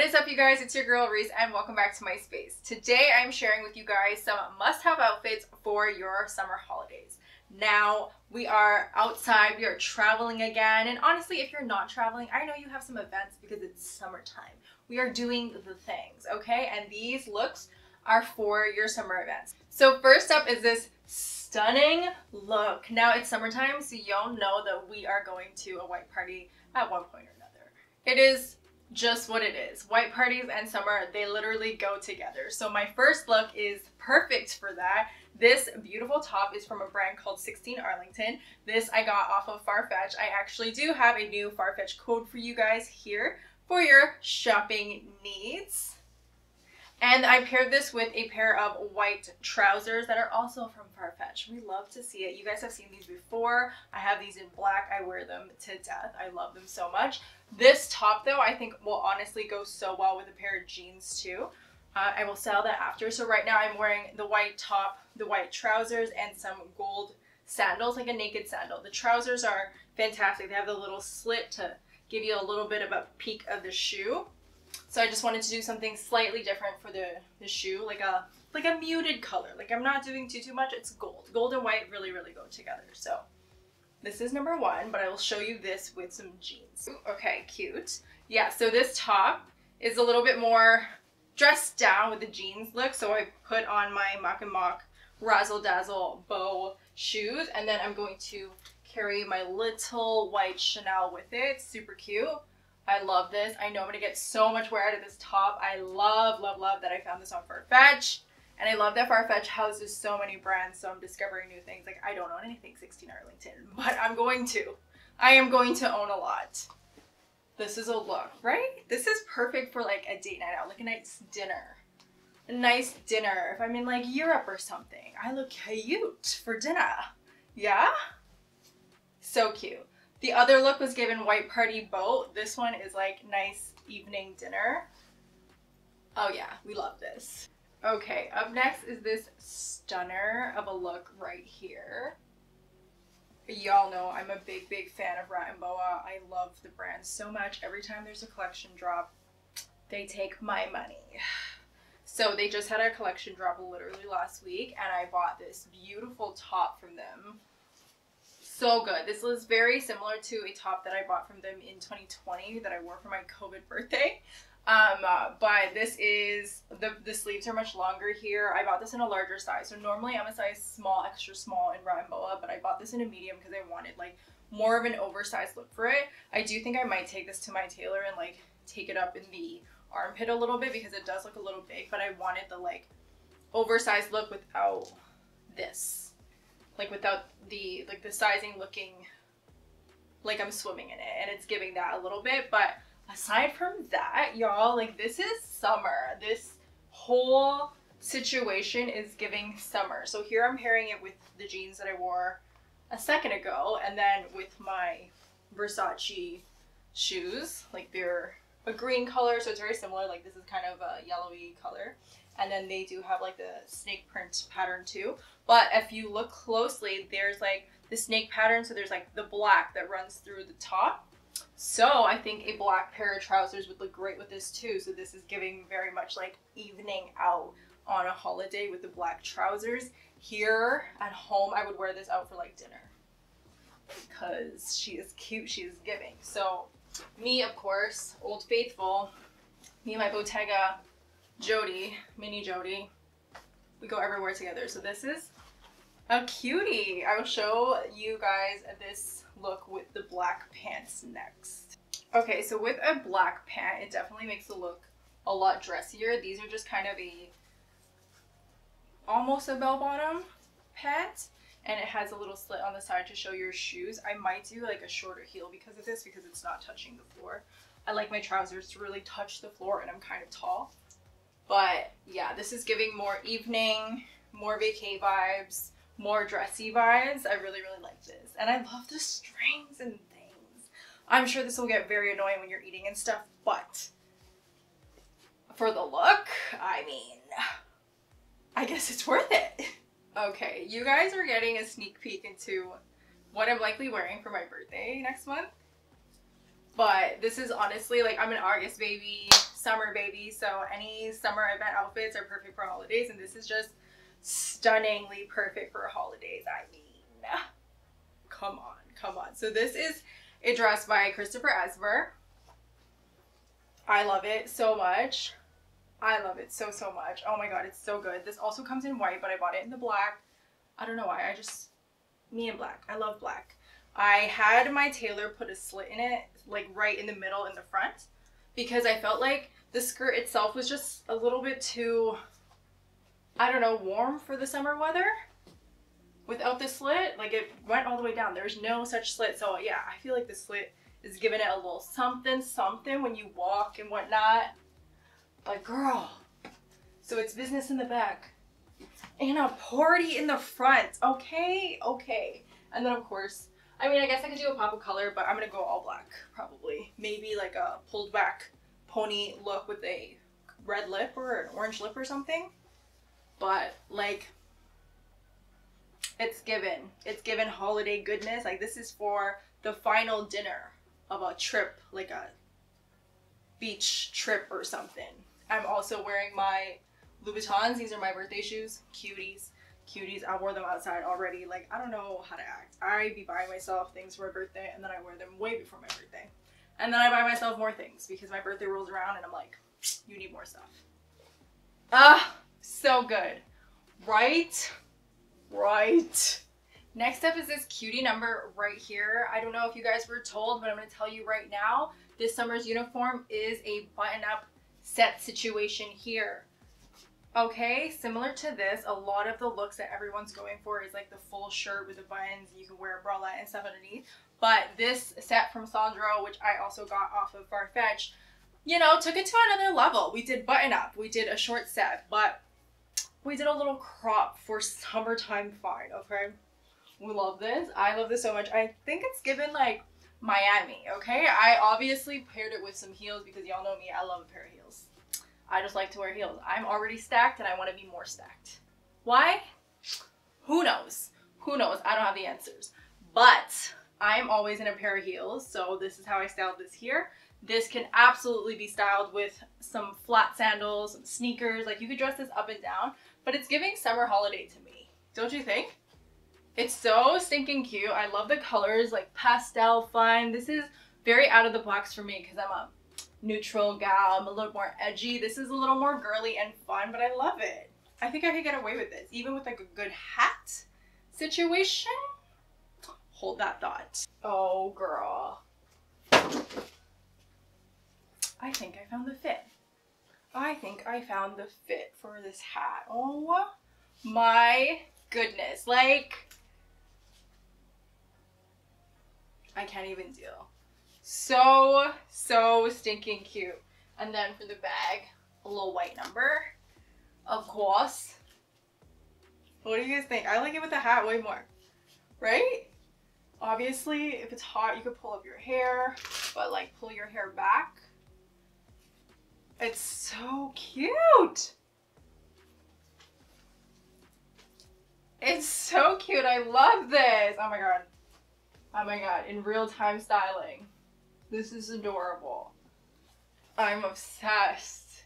What is up you guys? It's your girl Reese and welcome back to my space. Today I'm sharing with you guys some must-have outfits for your summer holidays. Now we are outside, we are traveling again, and honestly if you're not traveling, I know you have some events because it's summertime. We are doing the things, okay? And these looks are for your summer events. So first up is this stunning look. Now it's summertime, so y'all know that we are going to a white party at one point or another. It is just what it is. White parties and summer, they literally go together. So my first look is perfect for that. This beautiful top is from a brand called 16 Arlington. This I got off of Farfetch. I actually do have a new Farfetch code for you guys here for your shopping needs. And I paired this with a pair of white trousers that are also from Farfetch. We love to see it. You guys have seen these before. I have these in black. I wear them to death. I love them so much. This top though, I think will honestly go so well with a pair of jeans too. Uh, I will sell that after. So right now I'm wearing the white top, the white trousers, and some gold sandals, like a naked sandal. The trousers are fantastic. They have the little slit to give you a little bit of a peek of the shoe. So I just wanted to do something slightly different for the, the shoe, like a like a muted color. Like I'm not doing too too much. It's gold. Gold and white really really go together. So this is number one, but I will show you this with some jeans. okay, cute. Yeah, so this top is a little bit more dressed down with the jeans look. So I put on my Mach and Mach Razzle Dazzle bow shoes, and then I'm going to carry my little white Chanel with it. Super cute. I love this. I know I'm going to get so much wear out of this top. I love, love, love that I found this on Farfetch. And I love that Farfetch houses so many brands, so I'm discovering new things. Like, I don't own anything 16 Arlington, but I'm going to. I am going to own a lot. This is a look, right? This is perfect for like a date night out, like a nice dinner. A nice dinner. If I'm in like Europe or something, I look cute for dinner. Yeah? So cute. The other look was given white party boat. This one is like nice evening dinner. Oh yeah, we love this. Okay, up next is this stunner of a look right here. Y'all know I'm a big, big fan of Rat and Boa. I love the brand so much. Every time there's a collection drop, they take my money. So they just had a collection drop literally last week and I bought this beautiful top from them so good. This was very similar to a top that I bought from them in 2020 that I wore for my COVID birthday. Um, uh, but this is, the, the sleeves are much longer here. I bought this in a larger size. So normally I'm a size small, extra small in Rat and Boa, but I bought this in a medium because I wanted like more of an oversized look for it. I do think I might take this to my tailor and like take it up in the armpit a little bit because it does look a little big, but I wanted the like oversized look without this like without the like the sizing looking like I'm swimming in it and it's giving that a little bit but aside from that y'all like this is summer. This whole situation is giving summer. So here I'm pairing it with the jeans that I wore a second ago and then with my Versace shoes. Like they're a green color so it's very similar. Like this is kind of a yellowy color. And then they do have like the snake print pattern too. But if you look closely, there's like the snake pattern, so there's like the black that runs through the top. So I think a black pair of trousers would look great with this too. So this is giving very much like evening out on a holiday with the black trousers. Here at home, I would wear this out for like dinner because she is cute, she is giving. So me, of course, Old Faithful, me and my Bottega Jodie, mini Jodie. We go everywhere together. So this is a cutie. I will show you guys this look with the black pants next. Okay, so with a black pant, it definitely makes the look a lot dressier. These are just kind of a, almost a bell bottom pant. And it has a little slit on the side to show your shoes. I might do like a shorter heel because of this, because it's not touching the floor. I like my trousers to really touch the floor and I'm kind of tall. But yeah, this is giving more evening, more vacay vibes, more dressy vibes. I really, really like this. And I love the strings and things. I'm sure this will get very annoying when you're eating and stuff, but for the look, I mean, I guess it's worth it. Okay, you guys are getting a sneak peek into what I'm likely wearing for my birthday next month. But this is honestly like I'm an August baby, summer, baby. So any summer event outfits are perfect for holidays, and this is just stunningly perfect for holidays. I mean, come on, come on. So this is a dress by Christopher Esber. I love it so much. I love it so, so much. Oh my god, it's so good. This also comes in white, but I bought it in the black. I don't know why. I just, me and black. I love black. I had my tailor put a slit in it, like right in the middle in the front, because I felt like the skirt itself was just a little bit too, I don't know, warm for the summer weather. Without the slit, like it went all the way down. There's no such slit. So yeah, I feel like the slit is giving it a little something, something when you walk and whatnot. But girl, so it's business in the back and a party in the front. Okay, okay. And then of course, I mean, I guess I could do a pop of color, but I'm gonna go all black probably. Maybe like a pulled back pony look with a red lip or an orange lip or something. But like it's given. It's given holiday goodness. Like this is for the final dinner of a trip, like a beach trip or something. I'm also wearing my Louboutins. These are my birthday shoes. Cuties. Cuties. I wore them outside already. Like, I don't know how to act. I be buying myself things for my birthday and then I wear them way before my birthday. And then I buy myself more things because my birthday rolls around and I'm like, you need more stuff. Ah, so good. Right? Right. Next up is this cutie number right here. I don't know if you guys were told, but I'm going to tell you right now. This summer's uniform is a button-up set situation here. Okay, similar to this, a lot of the looks that everyone's going for is like the full shirt with the buttons. You can wear a bralette and stuff underneath. But this set from Sandro, which I also got off of Farfetch, you know, took it to another level. We did button up, we did a short set, but we did a little crop for summertime fine, okay? We love this. I love this so much. I think it's given like Miami, okay? I obviously paired it with some heels because y'all know me, I love a pair of heels. I just like to wear heels. I'm already stacked and I want to be more stacked. Why? Who knows? Who knows? I don't have the answers. But I'm always in a pair of heels, so this is how I styled this here. This can absolutely be styled with some flat sandals, some sneakers. Like you could dress this up and down, but it's giving summer holiday to me. Don't you think? It's so stinking cute. I love the colors, like pastel fun. This is very out of the box for me because I'm a neutral gal. I'm a little more edgy. This is a little more girly and fun, but I love it. I think I could get away with this, even with like a good hat situation. Hold that thought. Oh, girl. I think I found the fit. I think I found the fit for this hat. Oh my goodness. Like, I can't even deal. So, so stinking cute. And then for the bag, a little white number, of course. What do you guys think? I like it with the hat way more, right? Obviously, if it's hot, you could pull up your hair, but like pull your hair back it's so cute. It's so cute. I love this. Oh my god. Oh my god. In real time styling. This is adorable. I'm obsessed.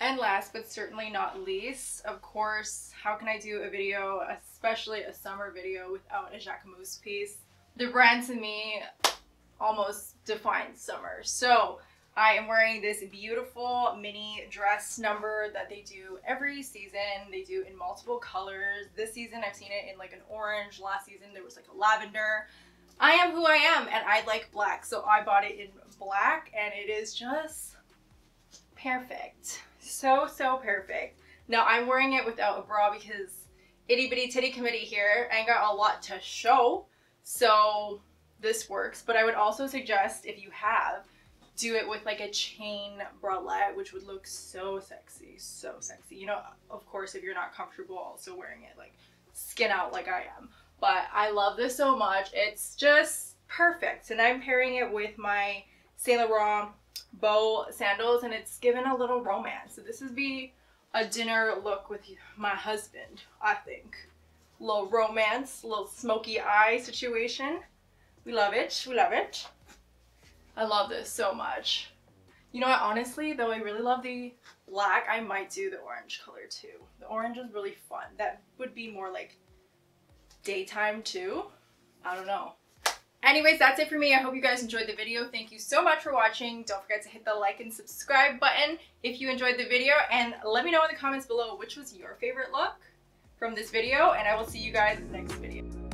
And last but certainly not least, of course, how can I do a video, especially a summer video, without a Jacquemus piece? The brand to me almost defines summer. So I am wearing this beautiful mini dress number that they do every season. They do in multiple colors. This season I've seen it in like an orange. Last season there was like a lavender. I am who I am and I like black. So I bought it in black and it is just perfect. So, so perfect. Now I'm wearing it without a bra because itty bitty titty committee here. I ain't got a lot to show. So this works. But I would also suggest if you have do it with like a chain bralette, which would look so sexy, so sexy. You know, of course, if you're not comfortable also wearing it like skin out like I am. But I love this so much. It's just perfect. And I'm pairing it with my Saint Laurent bow sandals and it's given a little romance. So this would be a dinner look with my husband, I think. Little romance, little smoky eye situation. We love it. We love it. I love this so much. You know what, honestly, though I really love the black, I might do the orange color too. The orange is really fun. That would be more like daytime too. I don't know. Anyways, that's it for me. I hope you guys enjoyed the video. Thank you so much for watching. Don't forget to hit the like and subscribe button if you enjoyed the video. And let me know in the comments below which was your favorite look from this video. And I will see you guys in the next video.